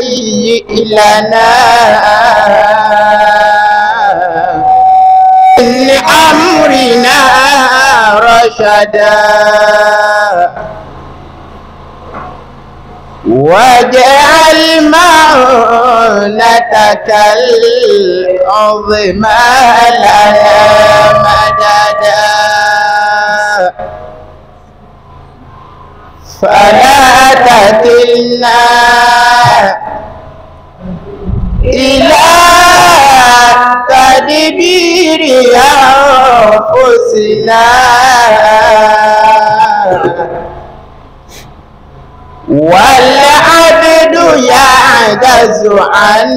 هيئ لنا من أمرنا رشدا. واجعل معونتك العظمى لنا مددا. فلا تكلنا إلى تدبير أنفسنا والعبد يعجز عن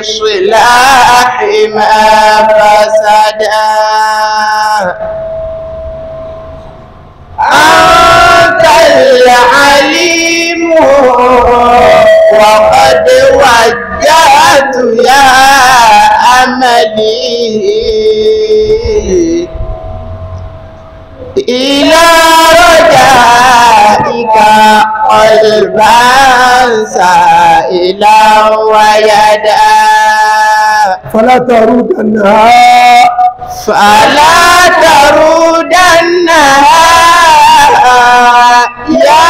إصلاح ما فسدا. إلى رجائك قلبا سائلا ويدا. فلا ترودنها. فلا ترودنها. يا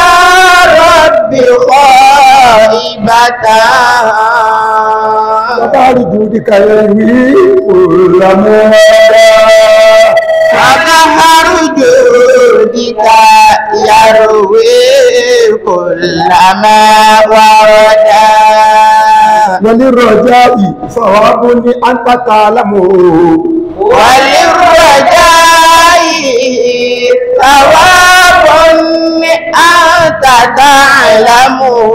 رب خائبة وبعد جودك يروي كل مولا فبحر جودك يروي كل ما وردا وللرجاء ثواب أنت تعلمه وللرجاء ثواب أنت تعلمه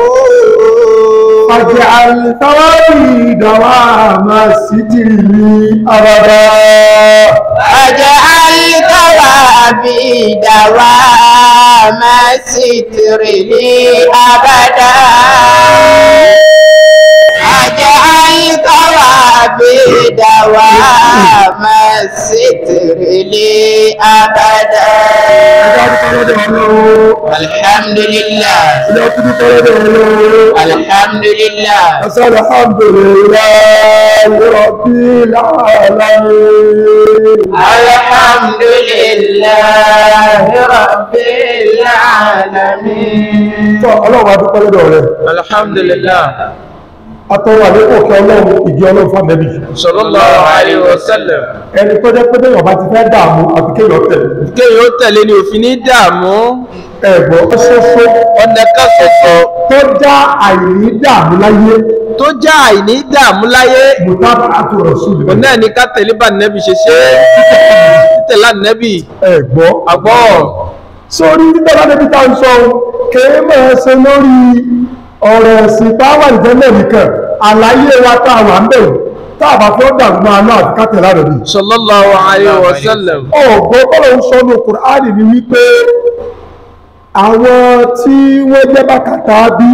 فاجعل ثوابي دوام الستر لي أبدا أجعل ثوابي دوام الستر لي أبدا أجعل ثوابي دوام الستر لي أبدا الحمد لله الحمد لله الحمد لله رب العالمين الحمد لله رب العالمين tọ́ ọlọ́run adúpẹ́ lọ́dọ̀ rẹ̀ alhamdulillah atọ́rọ àlékò kí ọlọ́run ìdí ọlọ́run fàmẹ́bì sallallahu alayhi wa sallam ẹni tó jẹ́ pé bẹ́ẹ̀ ọba ti fẹ́ dààmú àfi kéèyàn tẹ̀lé. Kéèyàn tẹ̀lé ní òfin ní dààmú. Ẹ̀gbọ́n ṣoṣo ọ̀nà kan ṣoṣo. Tó já àìní dààmú láyé. Tó já àìní dààmú láyé. Mùtábà àti rasul. Òun náà ní ká tẹ̀lé bá nẹ́bí ṣe ṣe. Títẹ̀lá nẹ́bí ẹ̀gbọ́n àgbọ̀. Sórí títẹ́lá níbi tá ń sọ kèé máa ṣe lórí ọ̀rọ̀ ẹ̀sìn táwà ìjẹ́lẹ̀ nìkan àlàyé wa tá a wà ń bẹ̀rù táàbà fẹ́ dàrú máa náà àti ká tẹ̀lá rẹ̀ bí sallallahu alayhi wa sallam. ọ̀gbọ́n kọ́lọ̀ ń sọ ní Kùránì ni wípé àwọn tí wọ́n jẹ́ bàkàtà bí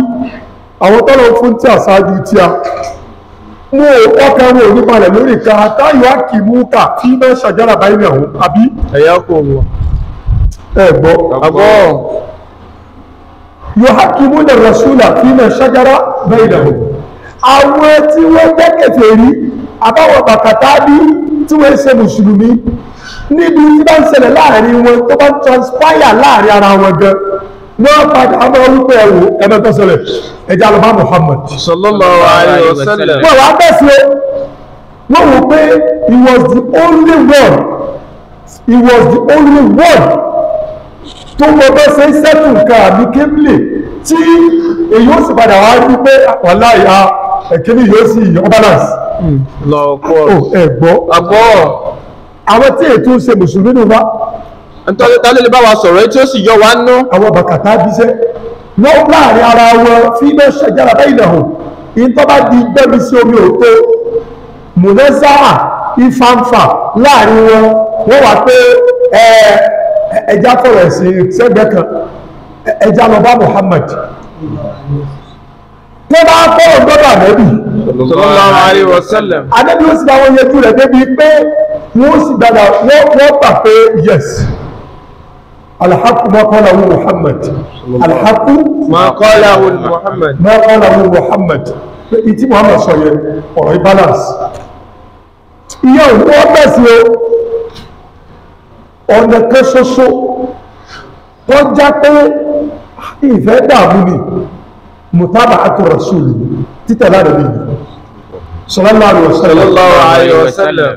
àwọn tọ́lọ̀ fún tí àṣáájú tí a. Mú ọkàn wọn ò ní balẹ̀ lórí kan táyọ̀ àkìmú kà tí náà ṣàjára báyìí àwọn àbí? Ẹ̀yà kò wọ̀. Ẹ̀gbọ́ àgbọ̀. yóò nà rasúlà náà ṣàjára báyìí àwọn àwọn tí wọ́n jẹ́ kèfèrí àbáwọn bàkàtà bí tí wọ́n ṣe mùsùlùmí níbi tí bá ń ṣẹlẹ̀ láàárín wọn tó bá ń transpire láàárín ara wọn gan wọ́n padà máa wípé ẹ̀wò ẹ̀mẹ́ tó ṣẹlẹ̀ ẹ̀jẹ̀ alọ́bá Muhammad. Sallallahu wọ́n wá bẹ́ẹ̀ sí wọ́n wò pé he was the only one. He was the only one tó mọ bẹ́ ṣe ń sẹ́tù nǹkan àmì kébìlì tí èyí ó sì padà wá rí pé wàláhì a ẹ̀kíní yóò sì yọ balance. Lọ́kọ̀ ó ẹ̀gbọ́ àgbọ̀ àwọn tí ètò ṣe mùsùlùmí nù bá nítorí tálẹ́ lè bá wa sọ̀rọ̀? Tí ó sì yọ wá nú. Àwọn bàkàtà bíṣẹ́ wọ́n láàárín ara wọn fílẹ̀ ṣẹjára báyìí lẹ́hùn in tó bá di gbẹ́bí sí omi òtó mùnẹ́sáà ìfàǹfà láàárín wọn. Wọ́n wà pé ẹ ẹja fọ̀rọ̀ ẹ̀sìn sẹ́gbẹ́ kan. Ẹ- ẹja lọ bá Muhammad. Tó bá fọ̀rọ̀ gbọ́dọ̀ ànẹ́bì sallallahu alayhi wa sallam. Ànẹ́bì ó sì bá wọn yẹjú rẹ̀ débi pé wọ́n sì gbàdà wọ́n gbà pé yes. Muhammad alhaku ma qalahu Muhammad. Alhaku ma qalahu Muhammad. ma qalahu Muhammad. Pé ìtí Muhammad sọ yẹn ọ̀rọ̀ ìbalance ìyá òun wọ́n o ọ̀nà kan ṣoṣo. Tó já pé ìfẹ́ dààmú ni. Mùtábà àti rasúlì títẹ̀ lára mi sallallahu alaihi wasallam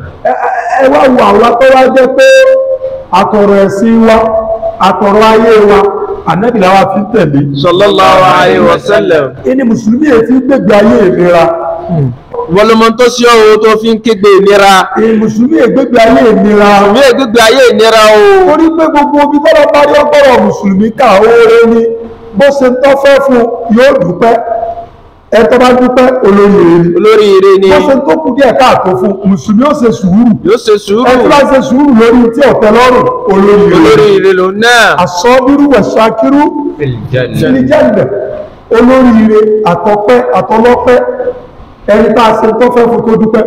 ẹ wá wo àwọn tó wá jẹ́ pé àtọ̀rọ̀ ẹ̀sìn wa àtọ̀rọ̀ ayé wa ànábìlà wa fi tẹ̀lé. Sallallahu alayhi wa sallam. Ẹni mùsùlùmí yẹn fi gbégbé ayé ìlera wọ́n ló mọ tó sí ọ̀hún tó fi ń kégbe ìnira. Mùsùlùmí gbégbé ayé ìlera bí ègbégbé ayé ìnira o. Torí pé gbogbo omi tọ́lọ́ bá rí ọgbọ́rọ̀ mùsùlùmí ká oore ní bó ṣe ń tọ́ fẹ́ fún yóò dúpẹ́. Ẹ tó bá dúpẹ́ olórí rere ni. Olórí ire ni. Bó ṣe ń tó kù díẹ̀ káàtó fún mùsùlùmí ó ṣe sùúrù. Yóò ṣe sùúrù. Ẹ tó bá ṣe sùúrù lórí tí ọ̀tẹ̀ lọ́rùn olórí olórí ire lòun náà. Àsọ́bírú wẹ̀ṣakírú fìlìjẹ́lẹ̀ olóríire àtọ́pẹ́ àtọlọ́pẹ́ ẹni tá a ṣe tó fẹ́ fún tó dúpẹ́.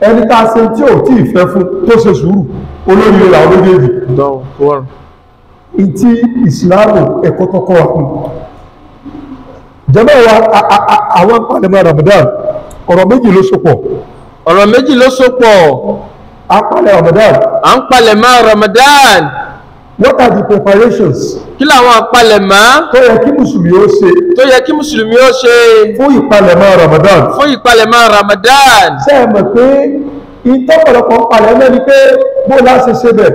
Ẹni tá a ṣe tí ò tí ì fẹ́ fún tó ṣe sùúrù. Olóríire làwọn méjèèjì. Ìtí ìsìláàmù ẹ̀kọ́ tọ́kọ́ wa fún. Jẹ́mọ́ wa àwọn palẹ̀mọ́ Ramadan ọ̀rọ̀ méjì ló sopọ̀. Ọ̀rọ̀ méjì ló sopọ̀. Apalẹ̀ Ramadan. À ń palẹ̀mọ́ Ramadan what are the preparations? Kí làwọn àpalẹ̀mọ́? Tó yẹ kí mùsùlùmí ó ṣe. Tó yẹ kí mùsùlùmí ó ṣe. Fún ìpalẹ̀mọ́ Ramadan. Fún ìpalẹ̀mọ́ Ramadan. Ṣe é mọ̀ pé ìtọ́pọ̀lọpọ̀ palẹ̀ náà ni pé bó láṣẹ ṣe bẹ̀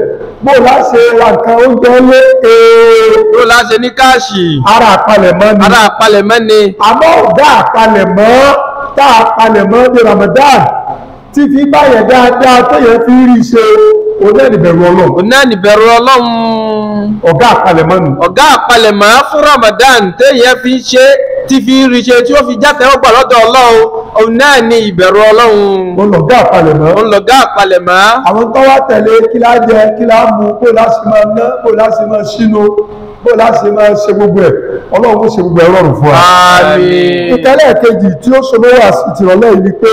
bó láṣẹ ra nǹkan oúnjẹ lé ee. Ló láṣẹ ní káàṣì. Ara àpalẹ̀mọ́ ni. Ara àpalẹ̀mọ́ ni. Àmọ́ ọ̀gá àpalẹ̀mọ́ tá àpalẹ̀mọ́ ní Ramadan tí fi báyẹ̀ dáadáa tó yẹ fi rí ṣe onẹ́nìbẹ̀rù ọlọ́run. Òun náà níbẹ̀rù ọlọ́run. Ọ̀gá àpalẹ̀mọ́ nù ọ̀gá àpalẹ̀mọ́ fún Ramadan téèyàn fi ṣe tí fi rí ṣe tí ó fi jáde ọgbà lọ́dọ̀ ọlọ́run òun náà ní ìbẹ̀rù ọlọ́run. Mo lọ̀gá àpalẹ̀mọ́. Òun lọ̀gá àpalẹ̀mọ́. Àwọn tó wá tẹ̀lé kí lá jẹ kí lá mu bó láti máa ná bó láti máa ṣínú bó láti máa ṣe gbogbo ẹ̀. Ọlọ́run ṣe gbogbo ẹ̀ rọrùn fún wa. àmín. Ìtẹ́lẹ̀ kejì tí ó so lówó àsìtìrọ̀lẹ́ yìí ni pé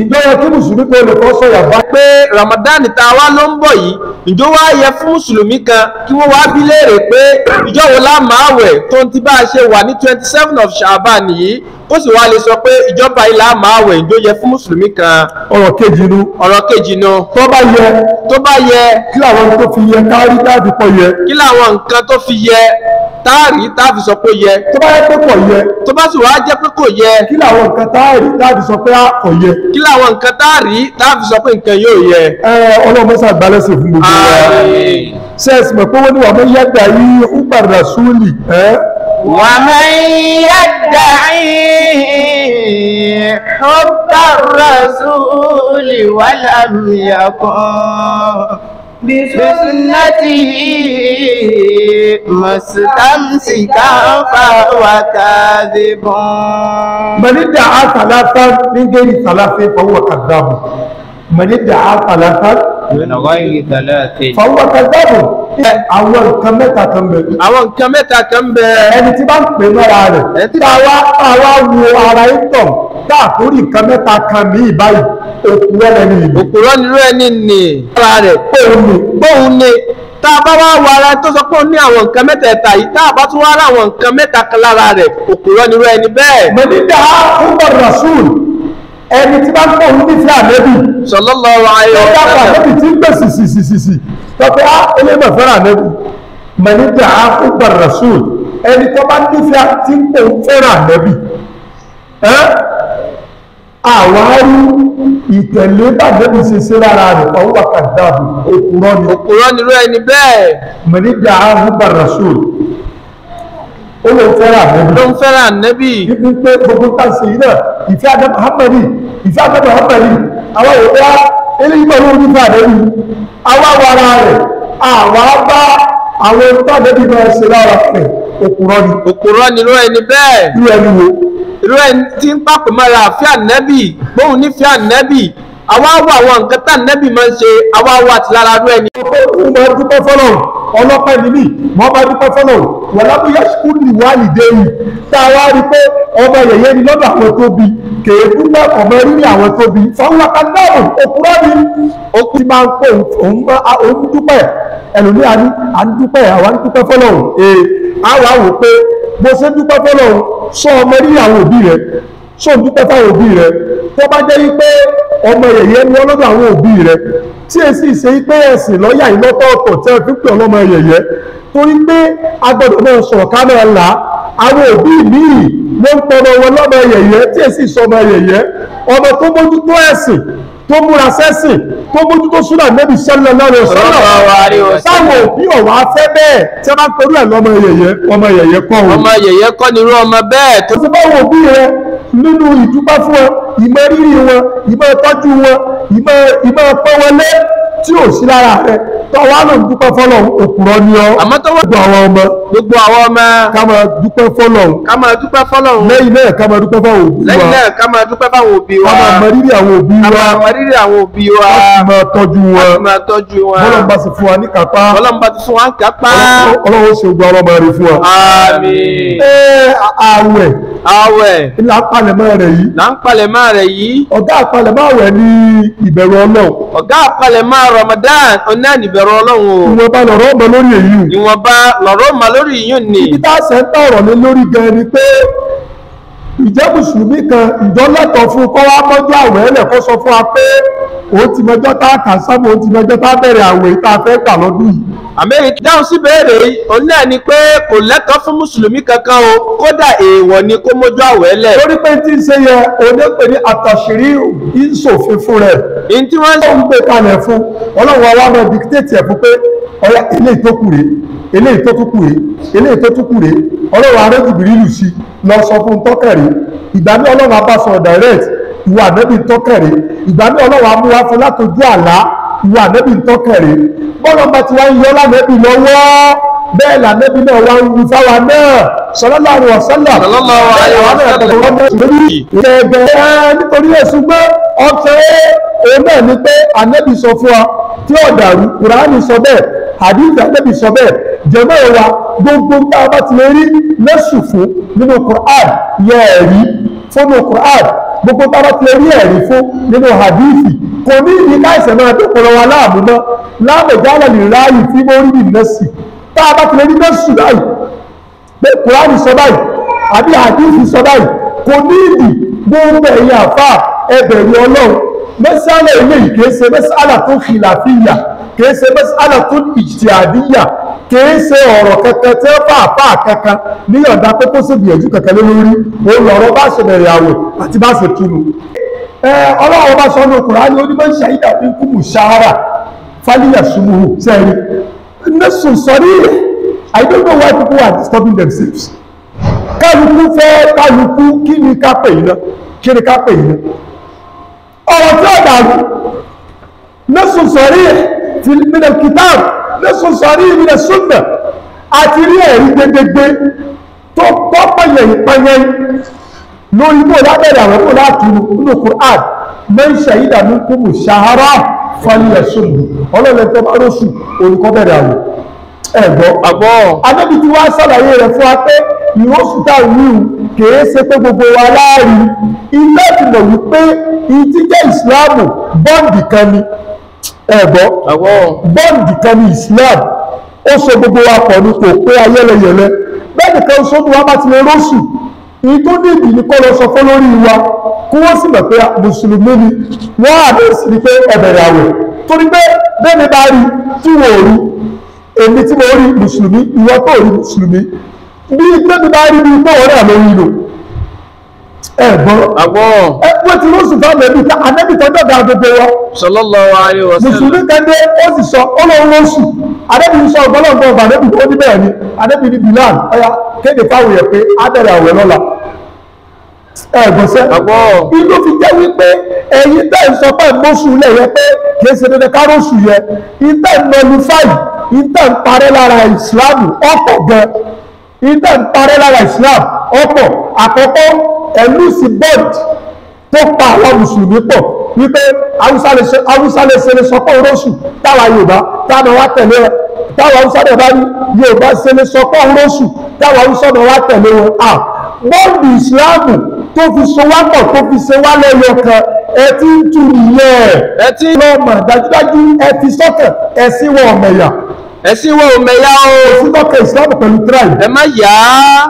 ìjọba kí mùsùlùmí pé olè kọ́ sọ̀yà bá? Pé Ramadan tá a wá ló ń bọ̀ yìí ìjọ wá yẹ fún mùsùlùmí kan kí wọ́n wá bí léèrè pé ìjọ wo la máa wẹ̀? Tó ń ti bá a ṣe wà ní twenty seven of Shaban yìí ó sì wá lè sọ pé ìjọba yìí la máa wẹ̀ ìjọ yẹ fún mùsùlùmí kan? Ọ̀rọ̀ kejì nu ọ̀rọ̀ kejì nu. Tó bá yẹ tó bá yẹ. kí làwọn tó fi yẹ kárí káàdì pọ̀ yẹ. Kí làwọn nǹkan tó fi yẹ táàrí táàfi sọ pé yẹ? Tó bá yẹ pé pọ̀ yẹ. Tó bá sì wá jẹ́ pé kò yẹ. Kí làwọn nǹkan táàrí táàdì sọ pé kò yẹ. Kí làwọn nǹkan táàrí táàfi sọ pé nǹkan yóò yẹ. ẹ ọlọ́mọsá gbalẹ́sẹ̀ fún gbogbo wa. Sẹ́ẹ̀sì mọ̀ pé wọ́n ní wàá mọ̀ yàgbà yìí gbàdúrà súnlì ومن يدعي حب الرسول ولم يكن بسنته مستمسكا فهو كاذب. من ادعى ثلاثا من غير ثلاث فهو كذاب. من ادعى ثلاثا من غير ثلاث. فهو كذاب. Àwọn nǹkan mẹ́ta kan bẹ̀. Àwọn nǹkan mẹ́ta kan bẹ. Ẹni tí bá ń pè mọ́ra rẹ̀ Ẹni táwa táwa wo ara ìtàn táàkórí nǹkan mẹ́ta kan ní ìbáyìí òkú ẹlẹ́ni ìlú òpùrọ́ nírú ẹni nì. Ara rẹ̀ òun ni. Bóun ni. Tá a bá wá wo ara tó sọ pé ó ní àwọn nǹkan mẹ́tẹ̀ẹ̀ta yìí tá a bá tún wá rá àwọn nǹkan mẹ́ta kan lára rẹ̀ òpùrọ́ nírú ẹni bẹ́ẹ̀. Mẹ́lídà ọgbà rasul ẹni tí bá ń pọ̀ ní fífi ànẹ́bì sallallahu alaihi tó dápọ̀ wasallam ànẹ́bì tí ń gbé sísìsìsì tọ́pẹ́ á elémọ̀ fẹ́ràn ànẹ́bì mẹ́lídà ọgbà rasul ẹni tó bá ní fífi tí ń pọ̀ fẹ́ràn ànẹ́bì àwárí ìtẹ̀lé bàdẹ́bì ṣe ṣe lára rẹ̀ ọwọ́ wákàtí òkúrọ́ ni. Òpùrọ́ nírú ẹni bẹ́ẹ̀. Mẹ́lídà ọgbà rasul ó lè fẹ́ràn ànẹ́bì ló ń fẹ́ràn nẹ́bì ibi pé gbogbo tàṣì yìí náà ìfẹ́ adé muhammadi ìfẹ́ adé muhammadi àwọn òwúrọ̀ eléyìí pẹ̀lú onífẹ́ àdébí àwọn awara rẹ̀ àwọn bá àwọn tó àdébí máa ṣe lára rẹ̀ òkúrọ́ ni. Òpùrọ́ nírú ẹni bẹ́ẹ̀. Irú ẹni wo? Irú ẹni tí ń pàpè mọ́ra àfẹ́ ànẹ́bì bóun nífẹ̀ẹ́ ànẹ́bì àwa wà àwọn nǹkan tá ànẹ́bì máa ń ṣe àwa wà ti lára rú ẹni. Ó máa dúpẹ́ fọ́lọ̀ ọlọ́pẹ́ níbí wọ́n máa dúpẹ́ fọ́lọ̀ wọ́n lábúyá skúlì wà nìdé yìí tá a wá rí pé ọmọ yẹ̀yẹ́ ni lọ́dọ̀ àwọn tó bí kèé dúpẹ́ ọmọ rírì àwọn tó bí. Fáwọn òkúrọ́ ni. Ó ti máa ń pè òun dúpẹ́. Ẹlòmíà ní à ń dúpẹ́ àwa ń dúpẹ́ fọlọ́run. Ee a wà wò pé bó ṣe dúpẹ́ fọlọ́run. Sọ ọmọ rí àwọn òbí rẹ? Sọ dúpẹ́ fáwọn òbí rẹ tó bá jẹ́ wípé ọmọ yẹ̀yẹ́ ni ọlọ́dọ̀ àwọn òbí rẹ tí èsì ṣe wípé ẹ̀sìn lọ́ọ̀yà yìí lọ́tọ̀ọ̀tọ̀ tí wọ́n fi pè ọlọ́mọ yẹ̀yẹ́. Torí pé a gbọ́dọ̀ náà sọ̀rọ̀ ká máa là àwọn òbí míì ló ń tọrọ wọn lọ́mọ yẹ̀yẹ́ tí èsì sọmọ yẹ̀yẹ́. Ọmọ tó mójútó ẹ̀sìn tó múra sẹ́sìn tó mójútó súnà nẹ́bí sẹ́lẹ̀ lọ́rọ̀ sọ́nà táwọn òbí ọ̀wá fẹ́ bẹ́ẹ̀ tí wọ́n bá ń perú ẹ̀ lọ́mọ yẹ̀yẹ́ ọmọ yẹ̀yẹ́ kọ́ wọn ọmọ yẹ̀yẹ́ kọ́ nírú ọmọ bẹ́ẹ̀. Tó tó ti bá wọn òbí rẹ nínú ìdúpẹ́ fún wọn ìmọ̀ rírì wọn ìmọ̀ tọ́jú wọn ìmọ̀ ìmọ̀ pọ́n wọn lé tí ò sí lára rẹ tó wà ló ń dúpẹ́ fọlọ́ òkúrọ́ ni ọ́. Àmọ́ tó wọ́n gbogbo àwọn ọmọ. Gbogbo àwọn ọmọ. Ká máa dúpẹ́ fọlọ́ ká máa dúpẹ́ fọ́lọ́run. Lẹ́yìn náà ká máa dúpẹ́ fáwọn òbí lẹ́yìn wa náà ká máa dúpẹ́ fáwọn òbí ká wa máa mọ rírì àwọn òbí ká wa máa mọ rírì àwọn òbí wa. Ká sì máa tọ́jú ká wọn sì máa tọ́jú wọn. Ń bá sì fún wa ní kápá. Ọlọ́run bá ti fún wa ń kápá. Ọlọ́run ṣe gbọ́ ọlọ́mọ rẹ fún wa. àmín. Ẹ àwẹ̀. Àwẹ̀. Ilà apalẹ̀mọ́ rẹ̀ yìí. Là ń palẹ̀mọ́ rẹ̀ yìí. Ọ̀gá apalẹ̀mọ́ àwẹ̀ ní ìbẹ̀rù ọlọ́run. Ọ̀gá àpalẹ̀mọ́ Ramadan ọ̀nà ìbẹ̀rù ọlọ́run o ìwọ̀nba lọ̀rọ̀ ọmọ lórí èyí o. ìwọ̀nba lọ̀rọ̀ mà lórí yìí ni ibi tá a ṣe ń tọ̀rọ̀ lé lórí gan ni pé ìjẹ́ mùsùlùmí kan ìjọ lẹ́tọ̀ọ́ fún kọ́ wá mọ́jú àwẹ̀ ẹ̀lẹ̀ kó sọ fún wa pé òun ti mọjọ́ tá a kà sábà òun ti mọjọ́ tá a bẹ̀rẹ̀ àwẹ̀ tá a fẹ́ gbà lọ́dún yìí. Amẹ́ríkà dáhùn sí béèrè òun náà ni pé kò lẹ́tọ̀ọ́ fún mùsùlùmí kankan o. Kódà èèwọ̀ ni kó mójú àwẹ̀ lẹ̀. Lórí pé tí ń ṣe yẹ onípe ní àtàṣírí ìṣòfin fún rẹ̀. Ní tí wọ́n ń gbé kalẹ̀ fún. Ọlọ́run wa wá máa dictate ẹ̀ fún pé ọ̀yà eléyìí tó kù rèé eléyìí tó tún kù rèé eléyìí tó tún kù rèé. Ọlọ́run arẹ́jìbìrì lù sí lọ sọ fún tọ́kẹ̀rẹ́ ìgbà ní ọlọ́run abá sọ direct ìwà ànẹ́bí tọ́kẹ̀rẹ́ ìgbà ní ọlọ́run amúwá fún látọjú àlá ìwà ànẹ́bí tọ́kẹ̀rẹ́ bọ́lá bá ti wá ń yọ lánàbí lọ́wọ́. Bẹ́ẹ̀ lànàbí náà wá ń wí fáwa náà. Sallallahu alaihi wasallam. Nítorí ẹ̀sùn gbé ọ̀tẹ́ òun náà ni pé ànẹ́bí sọ fún wa tí ó dàrú. Kùránì sọ bẹ́ẹ̀ hadith ànẹ́bí sọ bẹ́ẹ̀. Jẹ́mọ́ wa gbogbo tá a bá ti lè rí lẹ́sù fún nínú quran yẹ ẹ̀rí fúnnú quran gbogbo tá a bá ti rí ẹ̀rí fún nínú hadithi kò ní ìdí láìsẹ̀ máa tó pọ̀lọ́ wa láàmú mọ́. Láàmẹ̀jálẹ̀ lè ráàyè tí mo rí nìyẹn sí tá a bá ti lè rí lẹ́sù báyìí pé kùránì sọ báyìí àbí hadithi sọ báyìí kò ní ìdí gbogbo ẹ̀yìn àfà ẹbẹ̀rù ọlọ́run. Mẹ́sàlẹ̀ ilé yìí kìí ṣe mẹ́sàlẹ̀ tó khilafiyya kìí ṣe mẹ́sàlẹ̀ tó ijtihadiyya kìí ṣe ọ̀rọ̀ kẹkẹ tí ó fà fà kankan níyànjá pé kó sì gbìyànjú kẹkẹ lé lórí. Òun lọ̀rọ̀ bá ṣe bẹ̀rẹ̀ àwẹ̀ àti bá ṣe túnu. ọlọ́run bá sọ ní Kùránì onímọ̀ ṣàyídà bí kú mùsáárà fálíyà sumuhu sẹ́yìn nẹ́sùn sọrí I don't know why people are disturbing themselves. Kálukú fẹ́ kálukú kí ni ká pè yín náà? Kí ni ká pè yín náà? Ọ̀rọ̀ tí ó dàrú. Lẹ́sùn sọ̀rí kitab lẹ́sùn sọ̀rí minal sunnah àti rí ẹ̀rí gbẹgbẹgbẹ tó pọ́pọ̀yẹ̀ ìpẹ́yẹ lórí bó lábẹ́rẹ̀ àwọn kó látúrú nínú Qur'an. Man shahida minkumu shahara falyasumhu ọlọ́run tó bá rọ́ṣù olùkọ́ bẹ̀rẹ̀ àwọn ẹ̀gbọ́ anábì tí wọ́n ṣàlàyé rẹ̀ fún wa pé ìrọ́sùtà wíwù kìí ṣe pé gbogbo wa láàrí. Ilé ìmọ̀ wípé ìtí jẹ́ ìsìláàmù bọ́ǹdì kan ni ẹ̀gbọ́ bọ́ǹdì kan ni islam ó so gbogbo wa pọ̀ ní kò pé ayẹ́lẹyẹ̀lẹ. Bẹ́ẹ̀ nìkan sódù wa bá ti lè rọ́sù èyí tó ní ìdí ni kọ́ lọ sọ fún lórí wa kí wọ́n sì mọ̀ pé mùsùlùmí ni. Wọ́n àbẹ̀ sí ni pé ẹ̀bẹ̀rẹ̀ àwẹ̀. Torí pé bẹ́ẹ̀ ni bá rí tí wọ́n rí èmi tí mo rí mùsùlùmí ìwọ tó rí mùsùlùmí. Bí tẹ́mi bá rí bí wọ́n rà lórí lò ẹ̀gbọ́n wọ́n ti rọ́ọ̀sù fún ànẹ́bí tá ànẹ́bí tọ́jọ́ ga gbogbo wọn sallallahu alaihi wasallam. Mùsùlùmí kẹ́ndé ó sì sọ ó lóun lóṣù ànẹ́bí ń sọ ọgbọ́lọ́gbọ́ ọba ànẹ́bí tó ní bẹ́ẹ̀ ni. Ànẹ́bí ní Bilal ọya kéde fáwọn yẹn pé á bẹ̀rẹ̀ àwẹ̀ lọ́la. Ẹ̀gbọ́n sẹ́. Inú fi jẹ́ wípé ẹ̀yin tẹ́ ń sọ pé mọ́sù lẹ̀ yẹ pé kìí ṣe dandan kárọ̀sù yẹ ìtẹ́ ń nọlifáì ìtẹ́ ń parẹ́ lára ìsìláàmù ọ̀pọ̀ gan. Ìtẹ́ ń parẹ́ lára ìsìláàmù ọ̀pọ̀ àkọ́kọ́ ẹ̀lúsì bọ́ọ̀d tó pa àwọn mùsùlùmí pọ̀. Wípé haúsá lè sọ pé oróṣù táwa yorùbá táwa wá tẹ̀lé ẹ. Táwa haúsá lè bá ní yorùbá ṣe lè sọ pé oróṣù táwa haúsá lè wá tẹ̀lé wọn. À bọ́ọ̀dù ìsìláàmù tó fi so wá pọ̀ tó fi ṣe wá lẹ́yọ kan ẹ ti ń tu nìyẹn ẹ ti lọ́mọ dájúdájú ẹ fi sọ́kàn ẹ sí wọn ọ̀mẹ̀yà ẹ̀sìn wo mẹ̀yà o. Kò sí tọ́ka islam pẹ̀lú tribe ẹ má yá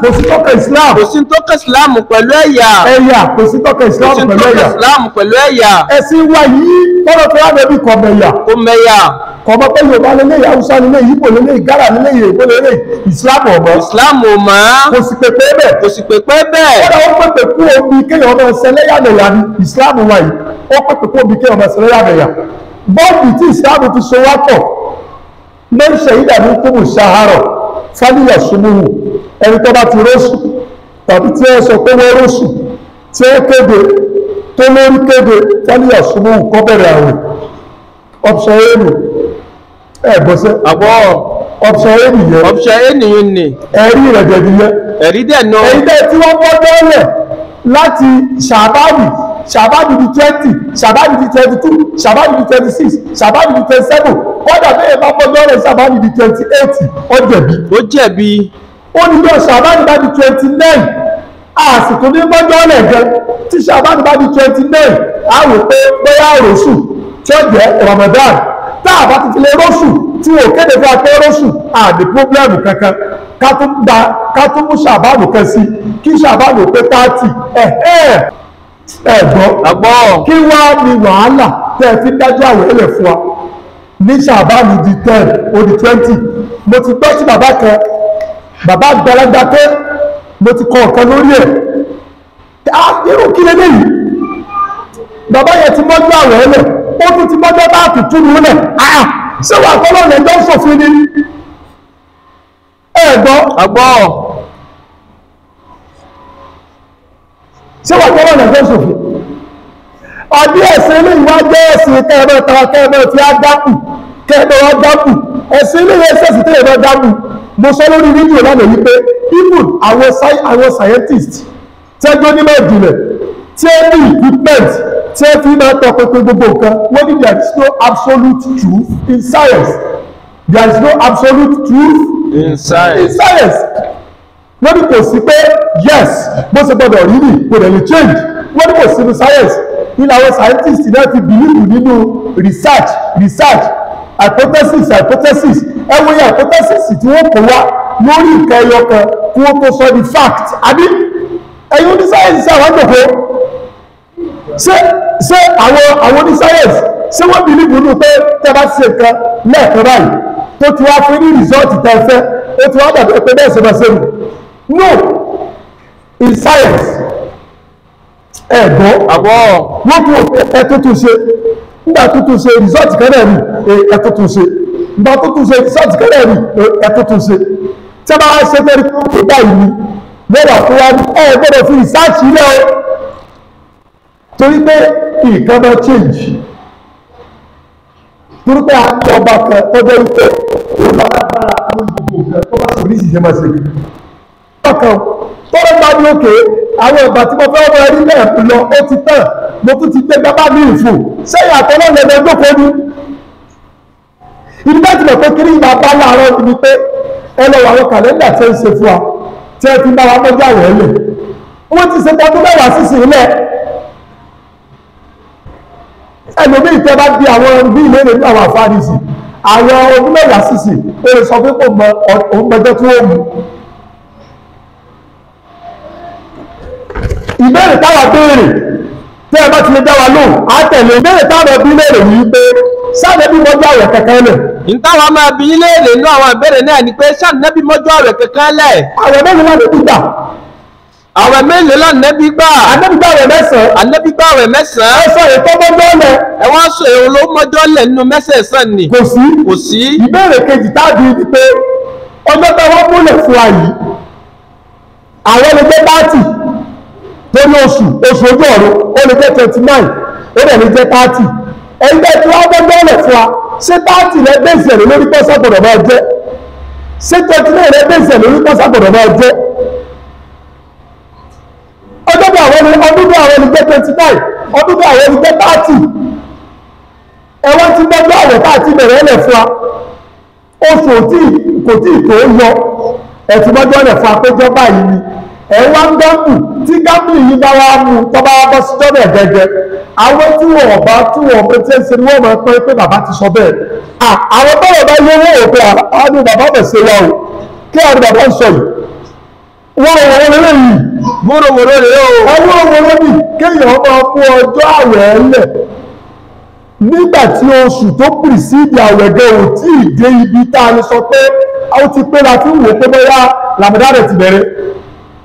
kò sí tọ́ka islam. Kò sí tó kẹ́ islam pẹ̀lú ẹ̀yà. Ẹ̀yà kò sí tọ́ka kò islam sí pẹ̀lú ẹ̀yà. Islam pẹ̀lú ẹ̀yà. Ẹ̀sìn wa yìí tọ́lọ̀ tó wà lẹ́bí kọ̀ mẹ̀yà. Kò mẹ̀yà. Kọ̀mọ́ pé yorùbá lélẹ̀ haúsá lélẹ̀ yíbò lélẹ̀ ghana lélẹ̀ èkó lélẹ̀ islam ọ̀mọ́ islam ò mọ̀. Kò sí pépé bẹ́ẹ̀. Kò sì pépé bẹ́ẹ̀. Kódà ó pèpè kú omi kéèyàn ọmọ ṣẹlẹ́yàmẹ̀yà ní islam wa yìí. Ó pèpè kú omi kéèyàn ọmọ ṣẹlẹ́yàmẹ̀yà bọ́ọ̀dù tí islam fi so wá pọ̀ lẹ́yìn ṣẹ̀yìdà ní kúmù ṣahárọ̀ fálíyà ṣubúhù. Ẹni tó bá ti róṣù tàbí tí ẹ sọ pé wọ́n róṣù tí ẹ kéde tó lórí kéde fálíyà ṣubúhù kọ́ bẹ̀rẹ̀ àwẹ̀. Option a nù. Ẹ gbọ́sẹ̀ àbọ̀. Option a nìyẹn. Option a nìyẹn ni. Ẹ̀rí rẹ̀ dẹ̀ nìyẹn. Ẹ̀rí dẹ̀ nà èyí tẹ́ tí wọ́n bọ́ dọ́lẹ̀ láti ṣàbáàbì ṣàbáàbì di twenty ṣàbáàbì di twenty two ṣàbáàbì di twenty six ṣàbáàbì di twenty seven kọ́dà bẹ́ẹ̀ bá bọ́ dọ́lẹ̀ ṣàbáàbì di twenty eight ó jẹ̀bi. Ó jẹ̀bi. Ó ní bí ṣàbáàbì bá di twenty nine àsìkò ní bọ́ dọ́lẹ̀ gan tí ṣàbáàbì bá di twenty nine á wò pé bóyá òròṣù tí ó jẹ́ Ramadan. Tá a bá ti fi lè róṣù tí ò kéde fún akẹ́ róṣù àdè pọ́blẹ́mù kankan. Ká tún gba ká tún mú ṣàbáàbù kan sí kí ṣàbáàbù pé ẹ̀ẹ́ ẹ̀gbọ́n kí wá ní wàhálà tẹ́ ẹ fi dájú àwẹ̀ ẹlẹ̀ fún wa ní ṣàbáàbù di ten ó di twenty. Mo ti gbọ́ sí bàbá kan bàbá àgbàlagbà pé mo ti kọ ọ̀kan lórí ẹ̀. Ah irú kí lélẹ́yìí bàbá yẹn ti mọ́jú àwẹ̀ ẹlẹ̀ ó tún ti mọ́jọ́ bá tutù nílẹ̀ àà ṣé wà kọ́lọ́ rẹ̀ jọ sòfin ni? Ẹ̀gbọ́ àgbọ̀ ṣé wà kọ́lọ́ rẹ̀ jọ sòfin ọdí ẹ̀sìn ilé ìwà jẹ́ ẹ̀sìn tara kẹ́ẹ̀mọ́ tí a dákù kẹ́ẹ̀mọ́ wá dákù. Ẹ̀sìn ilé ẹ̀sìn tí ẹ̀mọ́ dákù. Mo sọ lórí fídíò lánàá yìí pé even àwọn àwọn scientist tí ẹjọ́ onímọ̀ ìjìnlẹ̀ tí ẹ ní equipment tí ẹ fi máa tọpinpin gbogbo nǹkan wọ́n ní there is no absolute truth in science. There is no absolute truth inside in science. Wọ́n ní kò sí pé yes bó ṣe gbọ́dọ̀ rí ni kò dẹ̀ lè change. Wọ́n ní kò sí ní science. Nínú àwọn scientist náà fi believe nínú research research hypothesis hypothesis. Ẹ wo yẹ hypothesis tí wọ́n kó wá lórí nǹkan ẹyọ kan kí wọ́n tó sọ di fact. Àbí ẹ̀yin oní science àwọn àjọpọ̀ ṣé ṣé àwọn àwọn oní science ṣé wọ́n believe nínú pé tẹ́ bá ṣe nǹkan lẹ́ẹ̀kan báyìí tó ti wá fún ní result tẹ́ fẹ́ ó ti wá dàbí pé bẹ́ẹ̀ ṣe máa ṣe nù? No. In science. Ẹ̀gbọ́n àgbọ̀ wọ́n tún ẹ tó tún ṣe nígbà tó tún ṣe result kẹ́rẹ̀ rí ẹ tó tún ṣe. Nígbà tó tún ṣe result kẹ́rẹ̀ rí ẹ tó tún ṣe. Tí a bá ṣe tẹ́lẹ̀ tó tó báyìí ni. Lọ́wọ́ fún wa ní ẹ gbọ́dọ̀ fi research ilẹ̀ o. Torí pé nǹkan bá change. Torí pé àwọn ọba kan tọ́jọ́ wípé òun bá lágbára àwọn gbogbo nǹkan tó bá sọ ní ìṣiṣẹ́ máa ṣe ọkàn tọ́rọ bá ní òkè àwọn ìgbà tí mo fẹ́ ọmọ ẹrí náà lọ ó ti tàn mo tún ti gbé gbábá ní ìfò sẹ́yìn àtọ́lọ́ lẹ́nu ẹjọ́ kó ní bá ti mọ̀ pé kiri ìgbà bá láàárọ̀ ni pé ẹ lọ wà àwọn kàlẹ́ndà tí ń ṣe fún wa tí ẹ fi bá wa mọ́jú àwọ̀ ẹ̀lẹ̀. Wọ́n ti ṣe tọdún mẹ́wàá sísìn ilẹ̀ ẹlòmíì tẹ́ bá bí àwọn bí ìlérí ní àwọn àfáàníṣì àwọn ọdún mẹ́wàá sísìn ó lè sọ pé kò mọ òun mọjọ́ tí ó mú ìbéèrè táwa béèrè tí ẹ bá ti lè dá wa lóhùn á tẹ̀lé. Ìbéèrè táwa bí léèrè yìí pé sáà bí mọ́jú àwẹ̀ kankan lẹ̀? Ìtawà máa bí léèrè inú àwọn ìbéèrè náà ni pé ṣáà nẹ́bí mọ́jú àwẹ̀ kankan lẹ̀? Àwẹ̀ mẹ́rin láti gbígbà àwẹ̀ mélòó là nẹ́bí gbà? Àdébìgbà àwẹ̀ mẹ́sàn-án. Ànẹ́bí gbà àwẹ̀ mẹ́sàn-án. Ẹ sọ ètò mọ́jú ọ̀lẹ̀ ẹ wá sọ èrò ló mọ́jọ́ lẹ̀ nínú mẹ́sẹ̀ẹ̀sán ni? Kò sí. Kò sí. Ìbéèrè kejì táàbí ni pé ọjọ́ ní oṣù oṣù ojú ọ̀run ó lè jẹ́ twenty nine ó lè jẹ́ thirty. Ẹgbẹ́ tí wọ́n gbọ́dọ̀ lẹ̀ fún wa ṣé thirty rẹ bẹ́ẹ̀sì ẹ̀ lórí pọ́sà gbọ́dọ̀ máa jẹ́? Ṣé twenty nine rẹ bẹ́ẹ̀sì ẹ̀ lórí pọ́sà gbọ́dọ̀ máa jẹ́? Ọjọ́ bí àwọn ni ọdún bí àwọn ni jẹ́ twenty nine ọdún bí àwọn ni jẹ́ thirty. Ẹ̀wọ́n ti tá a ti bẹ̀rẹ̀ ẹ̀lẹ̀ fún wa oṣù kò tí tó yọ. Ẹ̀tì mọ́jọ́ rẹ̀ fún apéjọ́ báyìí ni ẹ̀ wá ń gámbù tí gámbù yìí bá wá mú tọ́ba wá bọ́ sí jọ́bẹ̀ gẹ́gẹ́. Àwọn tí wọ́n bá tí wọ́n bẹ tí ń ṣe ni wọ́n máa pẹ́ pé bàbá ti sọ bẹ́ẹ̀. Àwọn bọ́ọ̀ bá yẹ wọ́n òpin àánú bàbá bẹ̀ ṣe wá o. Kí àwọn bàbá ń sọ yìí? Wọ́n rọ̀ wọ́n lélẹ̀ yìí. Wóróworó rèé o. Ọwọ́ wọn lóbì kéèyàn máa kó ọjọ́ àwẹ̀ ẹlẹ̀ nígbà tí oṣù tó pìrìsíìdì àwẹ̀gẹ́ ò tí ì dé ibi tá a lè sọ pé ó ti pé la fi ń wò pé bóyá làmúdá rẹ̀ ti bẹ̀rẹ̀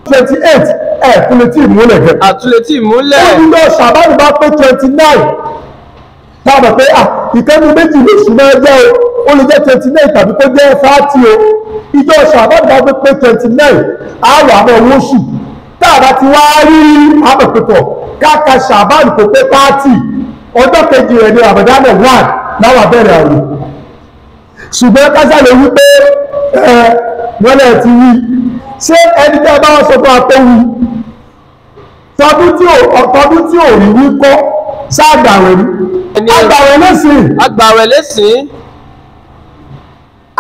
twenty eight ẹ̀ kún lè tí ì múlẹ̀ gẹ̀. àtúlẹ̀ tí ó ìmúlẹ̀ ní lọ ṣàbánu bá pé twenty nine tá a mọ̀ pé ìkẹ́nu méjì lóṣù máa jẹ́ o. Ó lè jẹ́ twenty nine tàbí kó jẹ́ thirty o. Ìjọ ṣàbánu bá pé twenty nine á wà mọ́ owó ṣù tá a bá ti wá rí àmọ̀pẹ̀pọ̀ káàkà ṣàbánu kò pé thirty. Ọjọ́ kejì rẹ̀ ní àbẹ̀dánẹ̀ one láwọn abẹ́rẹ́ àwò ṣùgbọ́n kásá lè wí pé ẹ wọ́n lẹ̀ ti wí ṣé ẹni tẹ́ bá wọ́n sọ fún wí? Tọdún tí ò rí wí kọ́ sáàgbàwẹ̀ Ẹni- agbàwẹ̀ lẹ́sìn. Agbàwẹ̀ lẹ́sìn.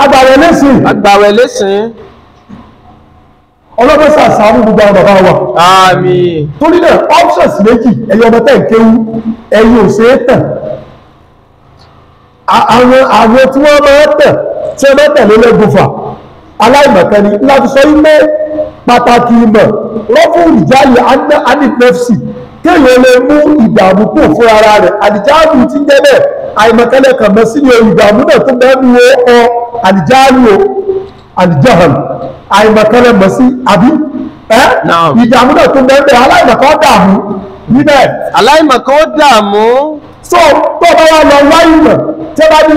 Agbàwẹ̀ lẹ́sìn. Agbàwẹ̀ lẹ́sìn. Ọlọ́pẹ́ sàṣàánú gbogbo àwọn bàbá wa. Àmín. Torí náà options méjì ẹ̀yin ọmọ tẹ̀ ń kéwú ẹ̀yin ò ṣeé tàn. A- àwọn àwọn tí wọ́n máa tẹ̀ tí wọ́n máa tẹ̀lé lẹ́gùnfà aláìmọ̀kan ni. Láti sọ ilé pàtàkì ìmọ̀ rọ́fù ìjáyè anipepsi kéèyàn lè mú ìdààmú kù fún ara rẹ̀. Àdìjáàlù ti jẹ́ bẹ́ẹ̀. Àìmọ̀kẹ́lẹ̀ kan mọ́ sí ní ìdààmú náà tó bẹ́ẹ̀ ní ọ àdìjáàlù o àdìjáàlù àìmọ̀kẹ́lẹ̀ mọ́ sí àbí? Ìdààmú náà tó bẹ́ẹ̀ bẹ́ẹ̀ aláìmọ̀kẹ́ dààmú. Níbẹ̀ aláìmọ̀kan ó dààmú. So tó bá wá lọ wá ìmọ̀ bá ní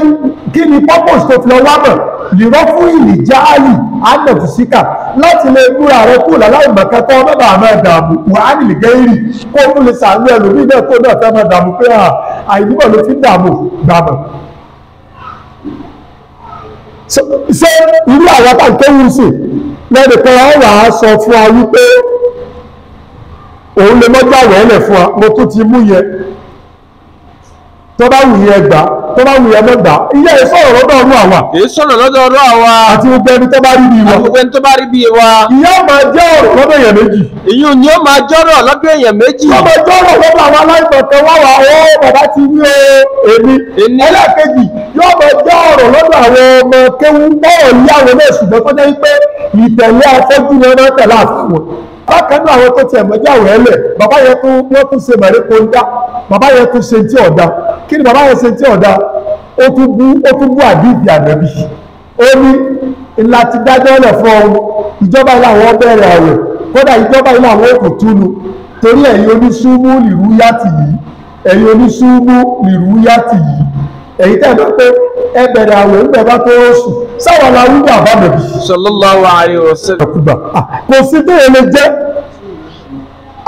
kí ni purpose tó fi lọ wá mọ̀? Lìrọ́ fún ìlìjà àlì ànàfùsíkà láti lè múra rẹ kúrò láláì mọ̀kẹ́ tó ọmọ bàá máa dààmú. Wà á nìlì gẹ́rì kó tún lè sàánú ẹlòmíì náà tó náà fẹ́ máa dààmú pé àìnímọ̀ ló fi dààmú. So- ṣé irú àwọn tá à ń kéwù sí lẹ́nu kan wọ́n wà á sọ fún wa wípé òun lè mọ́jú àwọ̀ ẹ̀lẹ̀ fún wa. Mo tún ti mú yẹn tó bá wù yẹn gbà tó bá wù yẹn mọ́ gbà. Iye ẹ̀ sọ̀rọ̀ lọ́dọ̀ ọ̀run àwa èyí sọ̀rọ̀ lọ́dọ̀ ọ̀rọ̀ àwa àti gbogbo ẹni tó bá rí bí wọn gbogbo ẹni tó bá rí bí wa. Ìyá máa jẹ́ ọ̀rọ̀ lọ́dọ̀ èèyàn méjì. Ò ní ó máa jọ́rọ̀ lọ́dọ̀ èèyàn méjì. Wọ́n máa jẹ́ ọ̀rọ̀ lọ́dọ̀ àwọn aláìsàn kan wá wà. Ó bàbá ti wí o èmi. Èmi. ẹlẹ́ẹ̀kejì yóò máa jẹ́ ọ̀rọ̀ lọ́dọ̀ àwọn ọmọ kéwú. Bọ́ọ̀ àwọn náà ṣùgbọ́n tó jẹ́ pé ìtẹ̀lé afọ́jú ni wọ́n máa tẹ̀lé àfọwọ́ bákan náà àwọn tó tiẹ̀ mọ́jà wẹ̀ ẹ́lẹ̀. Bàbá yẹn tún wọ́n tún ṣe mẹ̀rí kóńdá bàbá yẹn tún ṣe tí ọ̀dà kí ni bàbá yẹn ṣe tí ọ̀dà? Ó tún bú ó tún bú àdìdì ànábì. Ó ní ńlá ti dájọ́ lẹ̀ fún ọ. Ìjọba ilé àwọn bẹ̀rẹ̀ àwẹ̀. Kódà ìjọba ilé àwọn òkú túnu torí ẹ̀yin oníṣúmú lìrúyàtì yìí ẹ̀yin oníṣúmú lìrúyàtì yìí. Ẹ̀yin tẹ̀ mọ́ pé ẹ bẹ̀rẹ̀ àwẹ̀ ńbẹ̀ bá tó oṣù sáwọn làwùjọ àbámẹ̀bí sallallahu alaihi wasallam. Àkùbà kò sí tó yẹn lè jẹ́.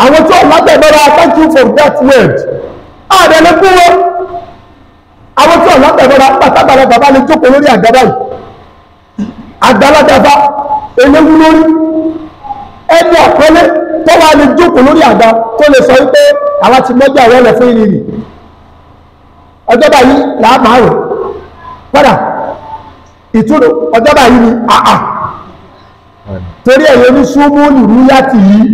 Àwọn tí ọ̀la tẹ̀mọ́ra thank you for that word àdẹ̀lẹ̀ fún wọn. Àwọn tí ọ̀la tẹ̀mọ́ra pàtàkì bàbá lè jókòó lórí àgbàbá yìí àgbàlagbàbá eléwu lórí. Ẹni àpẹẹlẹ tó wà lè jókòó lórí àga tó lè sọ wípé àwọn ti mọ́jà rẹ̀ lẹ̀ fún ìrìn ọjọ́ báyìí làá máa rò. Padà ìtúnu ọjọ́ báyìí ni àà torí ẹ̀yẹ ní súnmúlì rúyàtì yìí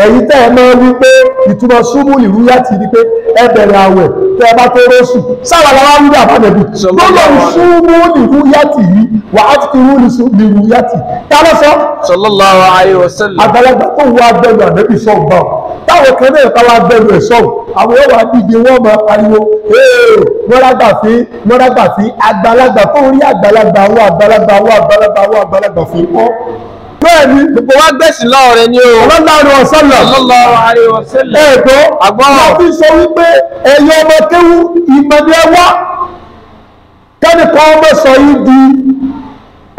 ẹ̀yìn tẹ́ ẹ máa wí pé ìtumọ̀ súnmúlì rúyàtì ni pé ẹ bẹ̀rẹ̀ àwẹ̀ tẹ́ ẹ bá tó róṣù sáwọn àwọn wíwí àbánẹ̀bí lọ́lọ́ súnmúlì rúyàtì yìí wà á ti fi rúlì súnmúlì rúyàtì tá ló sọ? Sallallahu alaihi wasallam àgbàlagbà tó wọ agbẹnu ànẹ́bí sọ̀rọ̀ náà táwọn kan náà táwọn agbẹnu ẹ̀ sọ̀rọ̀ àwọn yóò wá díje wọ́n máa pariwo ee mọ́rágbà fi mọ́rágbà fi àgbàlagbà tó rí àgbàlagbà àwọn àgbàlagbà àwọn àgbàlagbà àwọn àgbàlagbà fi kọ́. Bẹ́ẹ̀ ni gbogbo wa gbẹ̀sìn lọ́wọ́ rẹ ní o. Ọlọ́láàrin ọ̀sán lọ sallallahu alaihi wasallam. Ẹ̀ẹ́dọ́ Àgbọ̀. wọ́n fi sọ wípé ẹ̀yin ọmọ kéwú ìmọ̀ni ẹ wá. Kẹ́nìkan ọmọ sọ yìí di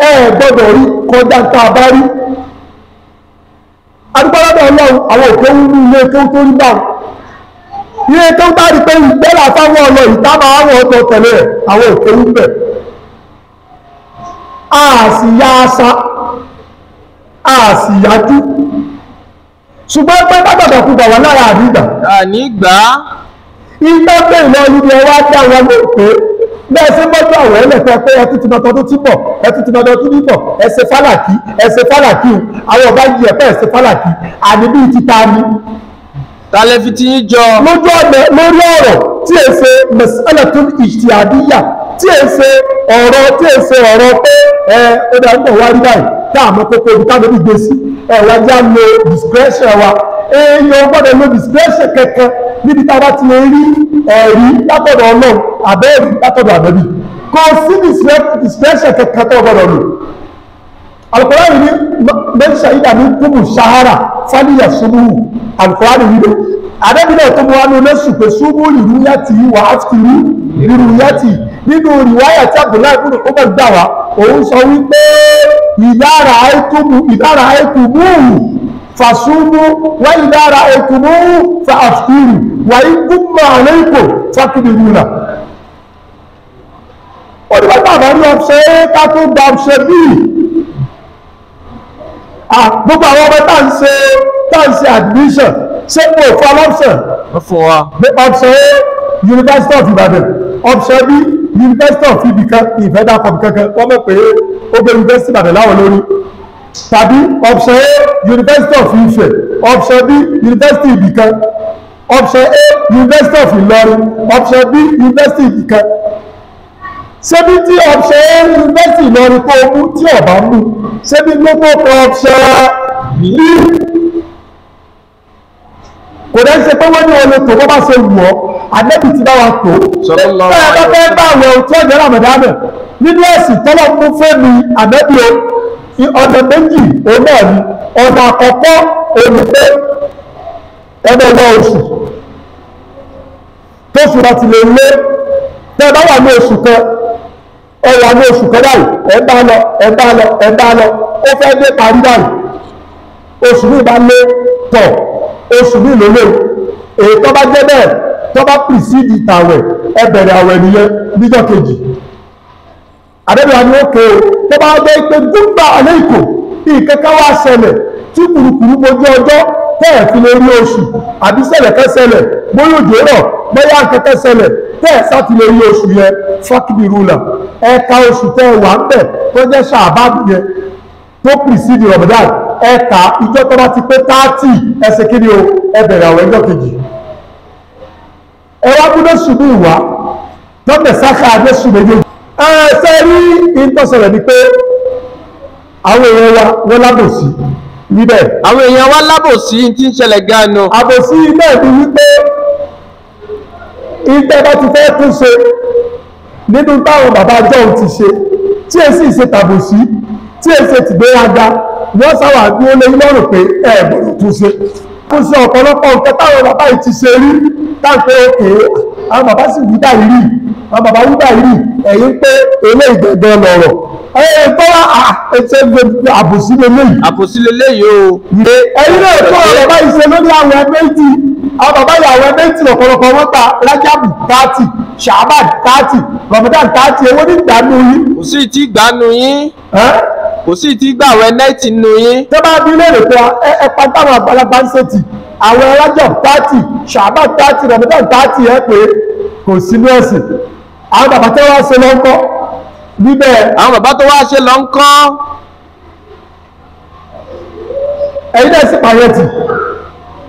ẹ̀ gbọ́dọ̀ rí kọjá tá a bá rí. Adúgbọ́lọ́dọ̀ ọlọ́run àwọn ń ní ilé kéwú tó rí báwọn ilé kéwú tá a rí pé ìgbẹ́lá fáwọn ọlọ ìtàbà àwọn ọ̀tọ̀ tẹ̀lé àwọn ń bẹ̀. A sì yá asa a sì yájú. Ṣùgbọ́n pé bàbàbà kú bà wà lára àdìgbà àní gbà á. Iná bẹ́ẹ̀ lọ níbi ẹwà dá wọn ló pé bẹ́ẹ̀ ṣe mọ́jú àwọ̀ ẹlẹ́fẹ́ pé ẹtú ti mọ́tọ́ tó ti bọ̀ ẹtú ti mọ́tọ́ tó ti bọ̀ ẹsẹ̀ fálàkì ẹsẹ̀ fálàkì o. Àwọn ọba yìí ẹ̀fẹ́ ẹsẹ̀ fálàkì àní bíi ti ta ni. tálẹ́ fi ti yín jọ? Lójú ọ̀nà lórí ọ̀rọ̀ tí è ṣe mas'alatun ijtihadiyya tí è ṣe ọ̀rọ̀ tí è ṣe ọ̀rọ̀ pé ẹ ó dá wá rí báyìí tá àmọ́ kókó ibi táwọn ẹbí gbé sí. Ẹ wá já lo discretion wa. Èèyàn gbọ́dọ̀ lo discretion kankan níbi tá a bá ti lè rí ẹ̀rí látọ̀dọ̀ ọlọ́run àbẹ́ẹ̀rí látọ̀dọ̀ àbẹ́bí kò sí discretion kankan tó gbọ́dọ̀ lò. Alukóraní ní mẹ́ṣà ìdàmú kúmù ṣahara fálíyà súnmù alukóraní wílé adébílẹ̀ tó mú wá ní olóṣù pé súnmù ìrúyàtì wà áfìrí ìrúyàtì nínú ìwáyà tí Abdullahi ó bẹ̀ gbà wá òun sọ wípé ìdára àìkúmù ìdára àìkúmù fàṣúmù wá ìdára fa àfìrí wà ìkúmù àlẹ́kò fákìdìrúnà ọdún bá tàbí ọ̀ṣẹ́ ká tó gba ọ̀ṣẹ́ bíi gbogbo àwọn ọmọ tá ń ṣe tá ń ṣe admission ṣé mo fún ọlọ́pṣẹ̀ wọ́n fún wa. Ní option A University of ibikan ìfẹ́dà kọ̀ọ̀bù kankan. Wọ́n mọ̀ pé ó gbé University Ibadan láwọn lórí. Tàbí option A University of Ife. Option B University ibikan option A University of Ilorin option B University ibikan ṣebí tí option A University Ìlọrin o mú tí ọba mú? Ṣebí lóko option B? Kò dẹ́ ṣe pé wọ́n ní tó bọ́ bá ṣe wù ọ́ àdébì ti bá wa tó bẹ́ẹ̀ bá fẹ́ bá àwọn òtún ọ̀jọ́ ramadan nínú ẹ̀sìn tọ́lọ́ mú fẹ́mi àdébì o ọ̀nà méjì òun náà ni. Ọ̀nà àkọ́kọ́ pé ẹgbẹ́ ọgbà oṣù tó ṣùgbà ti lè lé. Tẹ́ bá wà ní oṣù kan ẹ wà ní oṣù kan báyìí ẹ bá lọ ẹ bá lọ ẹ bá lọ. Ó fẹ́ dé parí báyìí. Oṣù mi bá lé tọ̀ oṣù ló lé. Èyí tó bá jẹ́ bẹ́ẹ̀ tó bá pìsídìí tàwẹ̀ ẹ bẹ̀rẹ̀ àwẹ̀ nìyẹn níjọ́ kejì. Àdébíyà ni ó ké o. Tó bá gbé pé gúgbà aléìkò ìkẹ́kẹ́ wá ṣẹlẹ̀ tí kùrùkùrù mojú ọjọ́ tẹ́ẹ̀ fi lè rí oṣù àbí ṣẹlẹ̀ kẹ́ ṣẹlẹ̀ bóyá òjò rọ̀ bóyá kẹ́kẹ́ ṣẹlẹ̀ tẹ́ẹ̀ sáti lè rí oṣù yẹn fákìbì rúlà ẹ̀ka oṣù tẹ́ wà ń bẹ̀ tó jẹ́ ṣàbábù yẹn tó pìsídìí Ramadan ẹ̀ka ìjọ tó bá ti pé táàtì ẹsẹ̀ kí o? Ẹ àwọn ẹjọ́ kejì ẹ wá gbọ́dọ̀ ṣùgbọ́n ìwà tọ́gbẹ̀ sáká adé ṣùgbọ́n méjèèjì. Ẹ̀ẹ́sẹ̀ rí ìtọ́sẹ̀rẹ̀ ni pé àwọn èèyàn wa wọ́n lábòsí níbẹ̀? Àwọn èèyàn wa lábòsí tí ń ṣẹlẹ̀ gan-an àbòsí ilé ẹ̀bí wípé ìtẹ́ bá ti fẹ́ tún ṣe nínú táwọn bàbá john ti ṣe tí è sì ṣe tàbòsí tí è ṣe tìgbéraga wọ́n sáwà bí ó lé lọ́rùn pé ẹ gbọ́dọ̀ tún ṣe kó ṣe ọ̀pọ̀lọpọ̀ nǹkan táwọn bàbá yìí ti ṣe rí. Táǹpé òkè àwọn bàbá sì wí báyìí rí. Àwọn bàbá wí báyìí rí. Ẹ̀yìn pé ilé ìgbẹ̀gbẹ̀ lọ̀rọ̀. Ẹ̀yìn tó wá ẹ̀ṣẹ̀ àbòsí lélẹ́yìí. Àbòsí leléyìí o. Ẹ̀yin náà tó ọ̀rọ̀ báyìí ṣe lórí àwọn méjì àwọn bàbá yìí àwọn méjì lọ̀pọ̀lọpọ̀ wọn ta rájàbù tààtì ṣàbàd tààtì ramadan tààtì ewé ní ìdánù yìí kò sí ti yín kò sí ti gbàwẹ̀ náìtì nù yín. Tó bá bí léèrè pé ẹ̀pà táwọn àgbàlagbà ń ṣètì àwọn rájàbù tààtì ṣàbàd tààtì ramadan tààtì ẹ̀ pé kò sí ní ẹ̀sìn. Àwọn bàbá tẹ́ wá ṣe lọ́kọ́ níbẹ̀. Àwọn bàbá tó wá ṣe lọ ń kọ́. Ẹ̀yin náà sì pààyàn tì.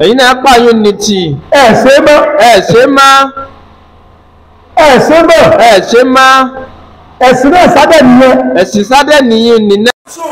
Ẹ̀yin náà pààyàn ní tì. Ẹ̀ ṣe mọ́. Ẹ̀ ṣe má ẹ̀ ṣe mọ́. Ẹ̀ ṣe má ẹ̀sìn náà sábẹ̀ nìyẹn. Ẹ̀sìn sádẹ̀ nìyí nìyẹn So